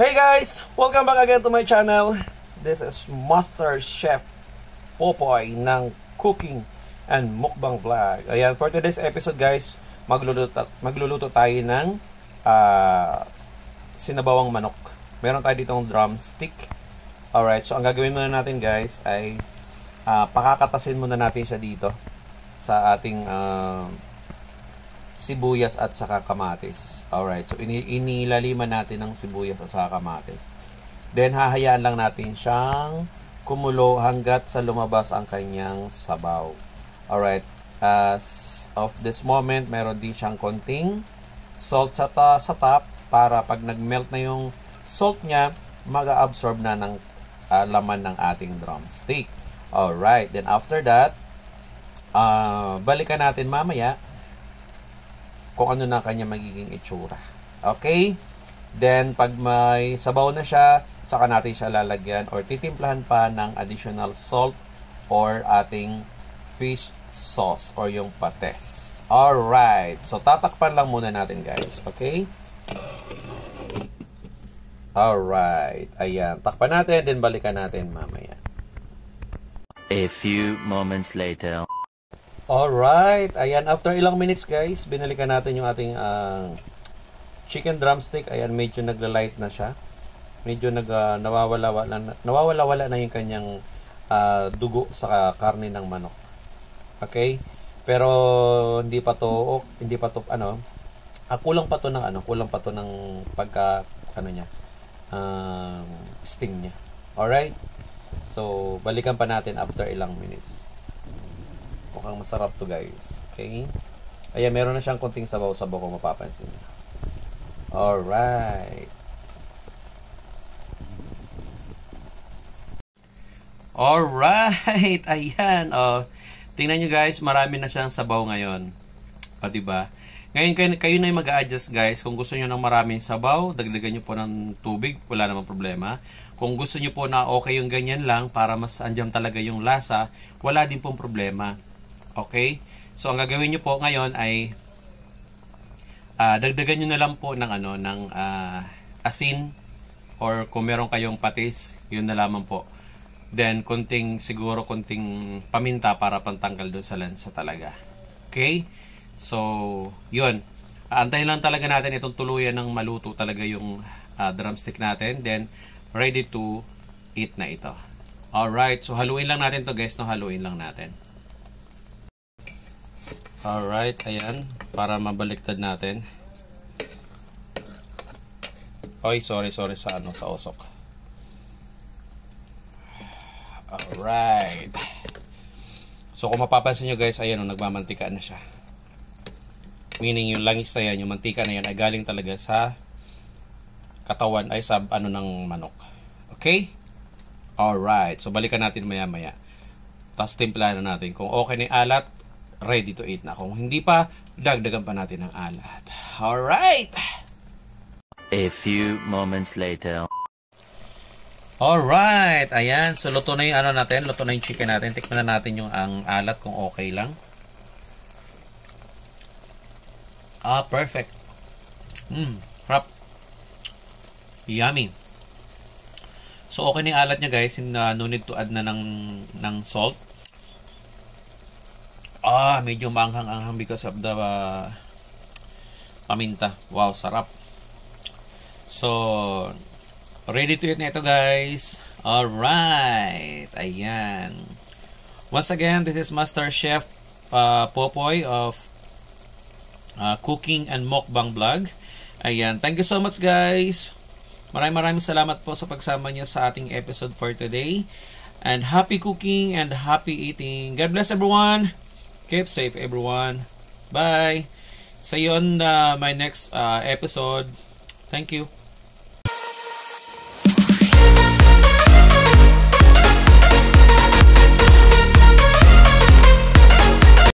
Hey guys! Welcome back again to my channel. This is Master Chef Popoy ng Cooking and Mukbang Vlog. Ayan, for today's episode guys, magluluto, magluluto tayo ng uh, sinabawang manok. Meron tayo ditong drumstick. Alright, so ang gagawin muna natin guys ay uh, pakakatasin muna natin siya dito sa ating uh, sibuyas at saka kamatis. Alright, so ini inilaliman natin ng sibuyas at saka kamatis. Then, hahayaan lang natin siyang kumulo hanggat sa lumabas ang kanyang sabaw. Alright, as of this moment, meron din siyang konting salt sa, ta sa top para pag nag-melt na yung salt niya, mag-absorb na ng uh, laman ng ating drumstick. Alright, then after that, uh, balikan natin mamaya kung ano na kanya magiging itsura. Okay? Then, pag may sabaw na siya, saka natin siya lalagyan or titimplahan pa ng additional salt or ating fish sauce or yung pates. Alright. So, tatakpan lang muna natin guys. Okay? Alright. Ayan. Takpan natin, then balikan natin mamaya. A few moments later. Alright. Ayan, after ilang minutes guys, binalikan natin yung ating uh, chicken drumstick. Ayan, medyo nagla-light na siya. Medyo nag, uh, nawawala-wala nawawala-wala na yung kanyang uh, dugo sa karne ng manok. Okay? Pero hindi pa to, oh, hindi pa to, ano, ah, kulang pa to ng ano, kulang pa to ng pagka, ano niya, um, steam niya. Alright? So, balikan pa natin after ilang minutes. Mukhang masarap to guys. Okay? Ayan, meron na siyang konting sabaw-sabaw kung mapapansin niyo. Alright. Alright! Ayan. Oh, tingnan nyo guys, marami na siyang sabaw ngayon. O, oh, diba? Ngayon, kayo, kayo na yung mag-a-adjust guys. Kung gusto nyo ng maraming sabaw, dagdagan nyo po ng tubig. Wala namang problema. Kung gusto nyo po na okay yung ganyan lang para mas andiyan talaga yung lasa, wala din pong problema. Okay? So, ang gagawin nyo po ngayon ay uh, dagdagan nyo na lang po ng, ano, ng uh, asin or kung meron kayong patis, yun na lamang po. Then, kunting, siguro kunting paminta para pantanggal doon sa lansa talaga. Okay? So, yun. Antayin lang talaga natin itong tuluyan ng maluto talaga yung uh, drumstick natin. Then, ready to eat na ito. Alright, so haluin lang natin to guys, no? Haluin lang natin. Alright, ayan. Para mabaliktad natin. Oy, sorry, sorry sa ano, sa usok. Alright. So, kung mapapansin nyo guys, ayan, oh, nagmamantika na siya. Meaning, yung langis na yan, yung mantika na yan, ay galing talaga sa katawan, ay sa ano ng manok. Okay? Alright. So, balikan natin maya-maya. Tapos, timplahan na natin. Kung okay na alat, ready to eat na. Kung hindi pa, dagdagan pa natin ng alat. Alright! A few moments later. Alright! Ayan. So, luto na yung ano natin. Luto na yung chicken natin. Tikman na natin yung ang alat kung okay lang. Ah, perfect. Mmm, harap. Yummy. So, okay na yung alat niya guys. Uh, no need to add na ng, ng salt. Ah, medyo manghang-anghang because of the uh, paminta. Wow, sarap. So, ready to eat na ito guys. Alright. Ayan. Once again, this is Master Chef uh, Popoy of uh, Cooking and Mukbang Vlog. Ayan. Thank you so much guys. Maraming maraming salamat po sa pagsama niyo sa ating episode for today. And happy cooking and happy eating. God bless everyone. Keep safe, everyone. Bye. See you on uh, my next uh, episode. Thank you.